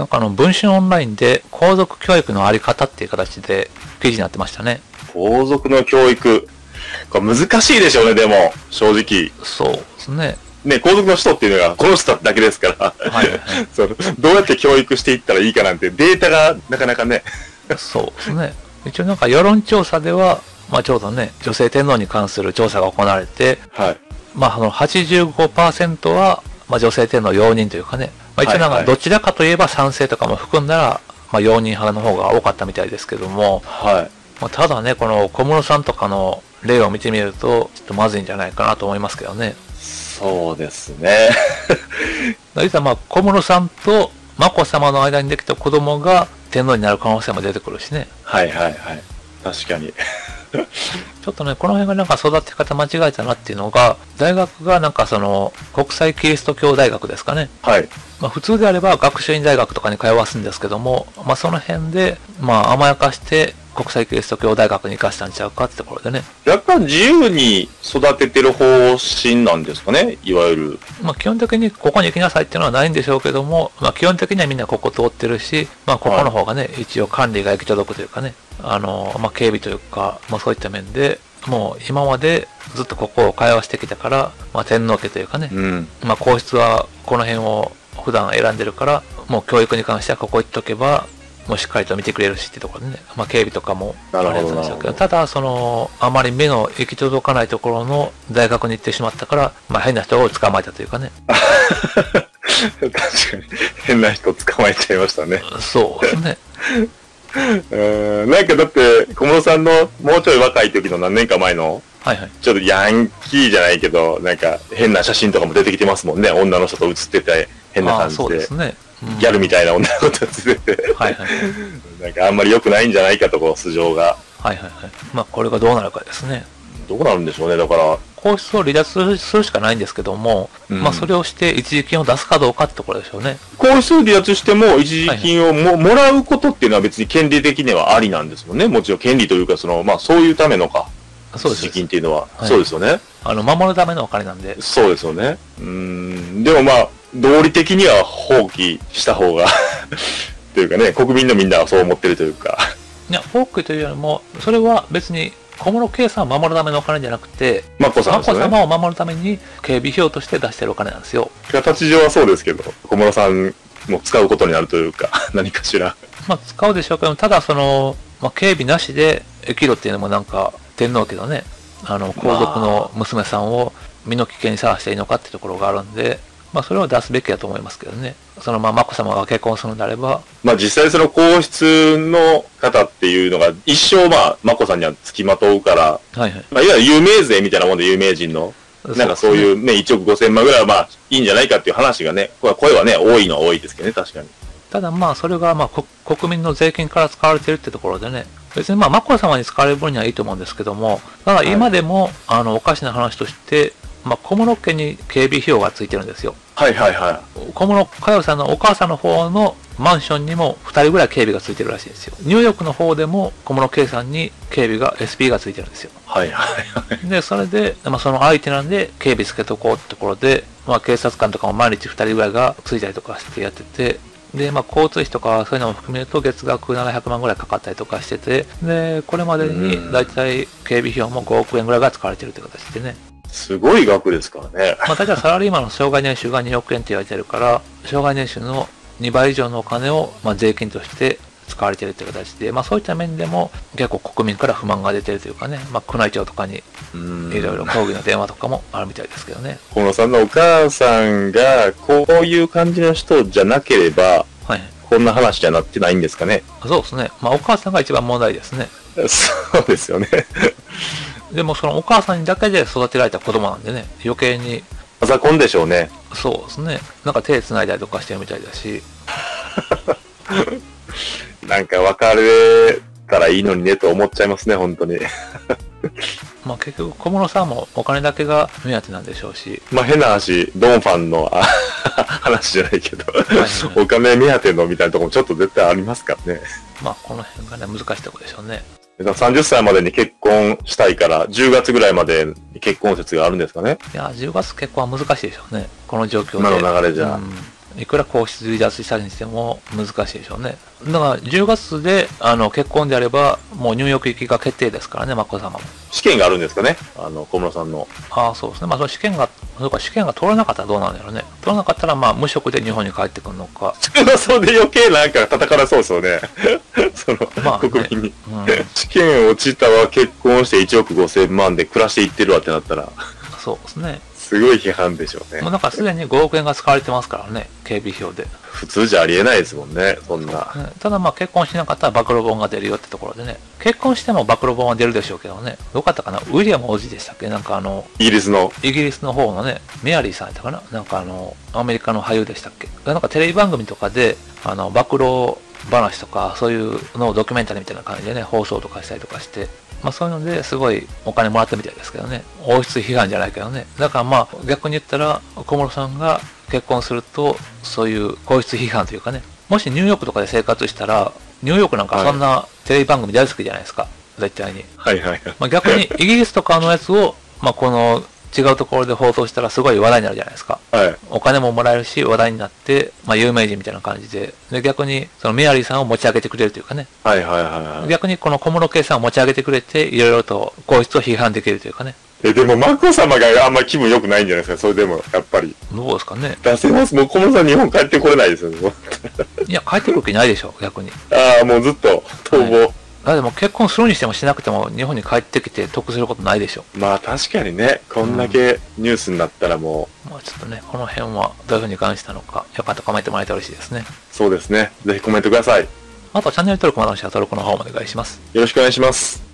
なんかあの、文春オンラインで皇族教育のあり方っていう形で記事になってましたね。皇族の教育。これ難しいでしょうね、でも、正直。そうですね。ね、皇族の人っていうのがこの人だけですから、はいはいはい そのどうやって教育していったらいいかなんてデータがなかなかね、そうですね。一応なんか世論調査では、まあちょうどね、女性天皇に関する調査が行われて、はい。まああの85%は、まあ女性天皇容認というかね、まあ一応なんかどちらかといえば賛成とかも含んだら、まあ容認派の方が多かったみたいですけども、はい。まあ、ただね、この小室さんとかの例を見てみると、ちょっとまずいんじゃないかなと思いますけどね。そうですね。実はまあ小室さんと眞子さまの間にできた子供が天皇になる可能性も出てくるしね。はいはいはい。確かに。ちょっとね、この辺がなんか育て方間違えたなっていうのが、大学がなんかその、国際キリスト教大学ですかね。はい。まあ普通であれば学習院大学とかに通わすんですけども、まあその辺で、まあ甘やかして国際キリスト教大学に行かしたんちゃうかってところでね。若干自由に育ててる方針なんですかね、いわゆる。まあ基本的にここに行きなさいっていうのはないんでしょうけども、まあ基本的にはみんなここ通ってるし、まあここの方がね、一応管理が行き届くというかね、あの、まあ警備というか、まあそういった面で、もう今までずっとここを会話してきたから、まあ天皇家というかね、うん。まあ皇室はこの辺を普段選んでるから、もう教育に関してはここ行っとけば、もうしっかりと見てくれるしってところでね、まあ警備とかもあなるほどれなんでしょうけど、ただその、あまり目の行き届かないところの大学に行ってしまったから、まあ変な人を捕まえたというかね、確かに。変な人捕まえちゃいましたね。そうですね。うん。なんかだって、小室さんのもうちょい若い時の何年か前の、はいはい。ちょっとヤンキーじゃないけど、なんか変な写真とかも出てきてますもんね。女の人と写ってて、変な感じで。そうですね。うんギャルみたいな女の子と写ってて。はいはい。なんかあんまり良くないんじゃないかと、こう、素性が。はいはいはい。まあこれがどうなるかですね。どうなるんでしょうね。だから、皇室を離脱するしかないんですけども、うんまあそれをして一時金を出すかどうかってところでしょうね。皇室を離脱しても、一時金をも,、もらうことっていうのは別に権利的にはありなんですもんね。もちろん権利というか、その、まあそういうためのか。そうです一時金っていうのは。はいそうですよね。あの、守るためのお金なんで。そうですよね。うーん。でもまあ、道理的には放棄した方が、というかね、国民のみんなはそう思ってるというか。いや、フォークというよりも、それは別に小室圭さんを守るためのお金じゃなくて、眞子ですよね。様を守るために警備費用として出してるお金なんですよ。形上はそうですけど、小室さんも使うことになるというか、何かしら。まあ使うでしょうけど、ただその、まあ警備なしで生きろっていうのもなんか天皇家のね、あの、皇族の娘さんを身の危険にさらしていいのかってところがあるんで、まあそれは出すべきだと思いますけどね。そのまあ眞子様が結婚するんであれば、まあ実際その皇室の方っていうのが一生まあ、眞子さんには付きまとうから、はいはい。まあいわゆる有名税みたいなもんで有名人の、なんかそういうね、1億5千万ぐらいはまあいいんじゃないかっていう話がね、声はね、多いのは多いですけどね、確かに。ただまあそれがまあこ国民の税金から使われてるってところでね、別にまあ眞子さまに使われる分にはいいと思うんですけども、ただ今でも、あのおかしな話として、まあ小室家に警備費用がついてるんですよ。はいはいは小室佳代さんのお母さんの方のマンションにも2人ぐらい警備がついてるらしいんですよ。ニューヨークの方でも小室圭さんに警備が、SP がついてるんですよ。い。はいはいはい。で、それで、まあ、その相手なんで警備つけとこうってところで、まあ、警察官とかも毎日2人ぐらいがついたりとかしてやってて、で、まあ、交通費とかそういうのも含めると月額700万ぐらいかかったりとかしてて、で、これまでにだいたい警備費用も5億円ぐらいが使われてるって形でね。すごい額ですからね。まあ、大体サラリーマンの障害年収が2億円って言われてるから、障害年収の2倍以上のお金を、まあ、税金として使われてるって形で、まあ、そういった面でも結構国民から不満が出てるというかね、まあ、宮内庁とかにうんいろいろ抗議の電話とかもあるみたいですけどね。小野さんのお母さんが、こういう感じの人じゃなければ、はい。こんな話じゃなってないんですかね。そうですね。まあ、お母さんが一番問題ですね。そうですよね。でも、そのお母さんにだけで育てられた子供なんでね、余計に、パザコンでしょうね。そうですね。なんか手繋いだりとかしてるみたいだし、なんか別れたらいいのにねと思っちゃいますね、本当に。まあ、結局小室さんもお金だけが目当てなんでしょうし、まあ変な話、ドンファンのあ 話じゃないけど、お金目当てのみたいなところもちょっと絶対ありますからね。まあ、この辺がね、難しいところでしょうね。だから30歳までに結婚したいから、10月ぐらいまでに結婚説があるんですかね。いや、10月結婚は難しいでしょうね。この状況で。今の流れじゃうんいくら皇室離脱したにしても難しいでしょうね。だから10月であの結婚であれば、もうニューヨーク行きが決定ですからね、眞子さまも。試験があるんですかね？あの、小室さんの。ああ、そうですね。まあ、その試験が、そうか、試験が通らなかったらどうなんだろうね。通らなかったら、まあ、無職で日本に帰ってくるのか。それで余計なんか叩かれそうですよね。その、まあね国民に。うん。試験落ちたわ、結婚して1億5千万で暮らしていってるわってなったら、そうですね。すごい批判でしょうねもう。なんかすでに5億円が使われてますからね、警備費用で。普通じゃありえないですもんね、そんな。ねただまあ結婚しなかったら暴露本が出るよってところでね。結婚しても暴露本は出るでしょうけどね。どうかったかな？ウィリアム王子でしたっけ？なんかあの、イギリスの。イギリスの方のね、メアリーさんやったかな？なんかあの、アメリカの俳優でしたっけ？なんかテレビ番組とかで、あの、暴露話とか、そういうのをドキュメンタリーみたいな感じでね、放送とかしたりとかして、まあそういうのですごいお金もらったみたいですけどね。王室批判じゃないけどね。だからまあ逆に言ったら、小室さんが結婚すると、そういう皇室批判というかね、もしニューヨークとかで生活したら、ニューヨークなんかそんなテレビ番組大好きじゃないですか。絶対に。はいはいはい。まあ、逆にイギリスとかのやつを、まあ、この違うところで放送したらすごい話題になるじゃないですか。はい。お金ももらえるし、話題になって、まあ、有名人みたいな感じで、で、逆に、そのメアリーさんを持ち上げてくれるというかね、はいはいはいはい。逆にこの小室圭さんを持ち上げてくれて、いろいろと皇室を批判できるというかね、え、でも、マコ様があんまり気分良くないんじゃないですか、それでも、やっぱり。どうですかね。出せます？もう小室さん日本帰ってこれないですよ。もういや、帰ってくる気ないでしょ、逆に。ああ、もうずっと逃亡。だってもう結婚するにしてもしなくても、日本に帰ってきて得することないでしょ。まあ確かにね、こんだけニュースになったらもう、まあちょっとね、この辺はどういうふうに関したのか、よかったらコメントもらえたら嬉しいですね。そうですね。ぜひコメントください。よあとチャンネル登録もあるし、登録の方もお願いします。ろしくお願いします。